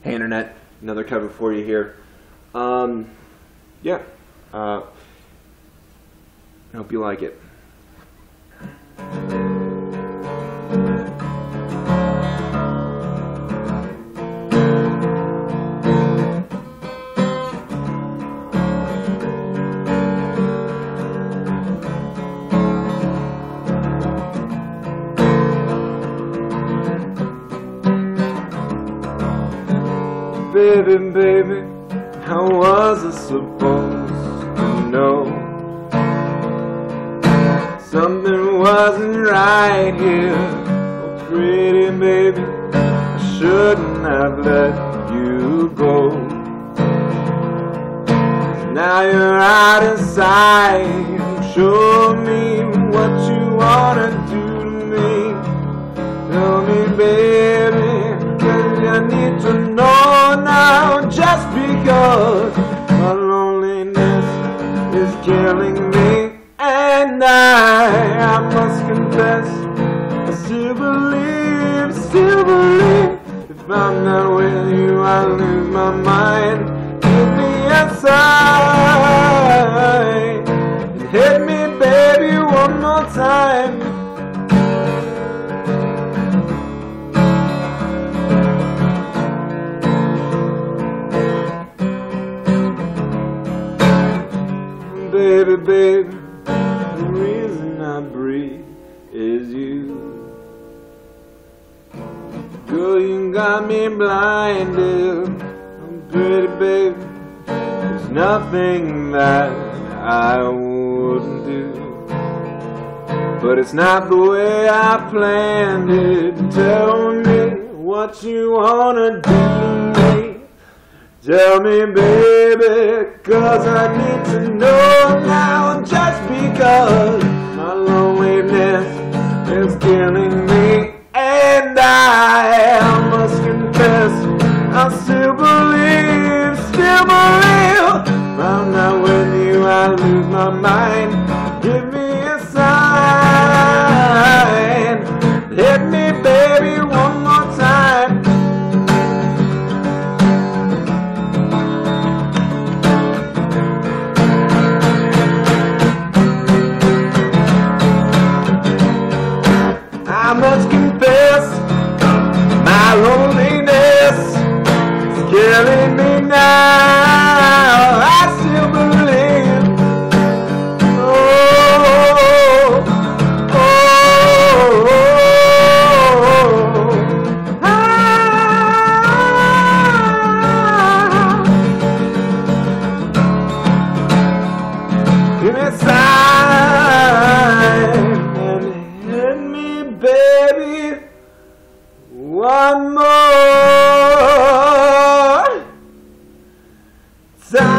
Hey Internet, another cover for you here. Um, yeah, uh, I hope you like it. Baby, baby, how was I supposed to know? Something wasn't right here. Oh, pretty baby, I shouldn't have let you go. Now you're out of sight. Show me what you wanna do to me. Tell me, baby, killing me. And I, I must confess, I still believe, still believe. If I'm not with you, I lose my mind. Give me sign. Hit me, baby, one more time. Baby, the reason I breathe is you. Girl, you got me blinded. I'm pretty, baby. There's nothing that I wouldn't do. But it's not the way I planned it. Tell me what you wanna do. Tell me, baby, cause I need to know now just because my loneliness is killing me. And I must confess, I still believe, still believe. I'm not with you, I lose my mind. My side.